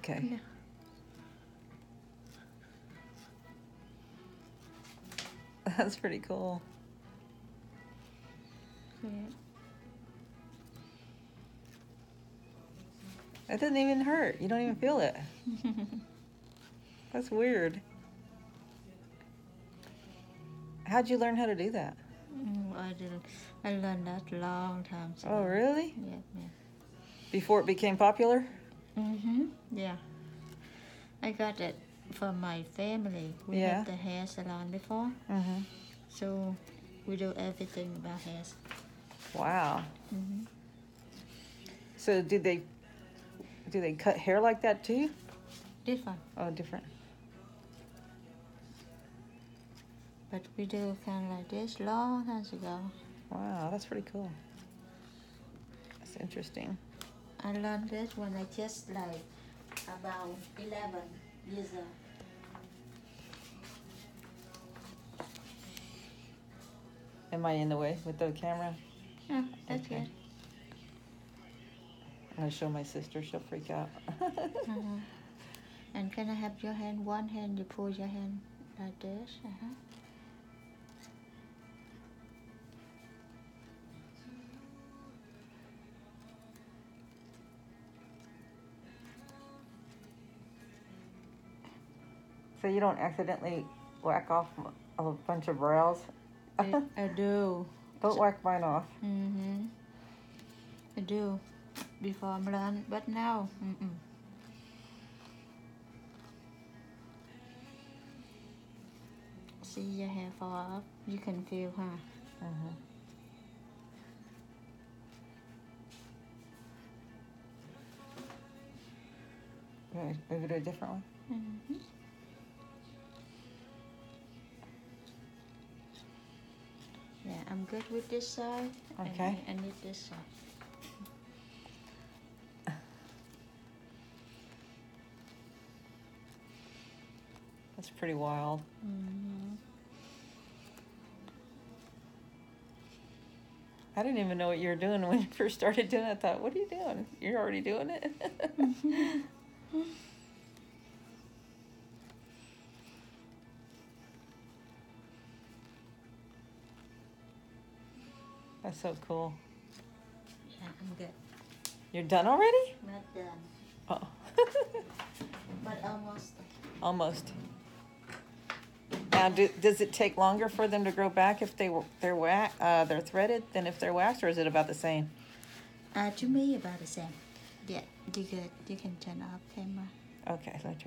Okay. That's pretty cool. Yeah. It doesn't even hurt. You don't even feel it. That's weird. How'd you learn how to do that? Mm, I did. I learned that a long time ago. Oh, really? Yeah, yeah. Before it became popular? Mm-hmm. Yeah. I got it from my family. We Yeah. had the hair salon before, Mm-hmm. so we do everything about hairs. Wow. Mm-hmm. So did they do they cut hair like that too? Different, Oh, different. but we do kind of like this long time ago. Wow, that's pretty cool. That's interesting. I learned this when I just like about 11 years old. Am I in the way with the camera? Yeah, that's Okay. good. I'm gonna show my sister. She'll freak out. Uh-huh. And can I have your hand? One hand, you pull your hand like this. Uh-huh. So you don't accidentally whack off a bunch of rails. I, I do. Don't whack mine off. Mm-hmm. I do. Before I'm done, but now, mm-mm. See your hair fall off. You can feel, huh? Mhm. Okay, maybe do a different one. Mm-hmm. I'm good with this side. Okay. I, I need this side. That's pretty wild. Mm-hmm. I didn't even know what you were doing when you first started doing it. I thought, what are you doing? You're already doing it? That's so cool. Yeah, I'm good. You're done already? Not done, Oh. but almost. Almost. Now, do, does it take longer for them to grow back if they were they're wa- uh, they're threaded than if they're waxed, or is it about the same? Uh, to me, about the same. Yeah, you good. You can turn off camera. Okay, so I turn it.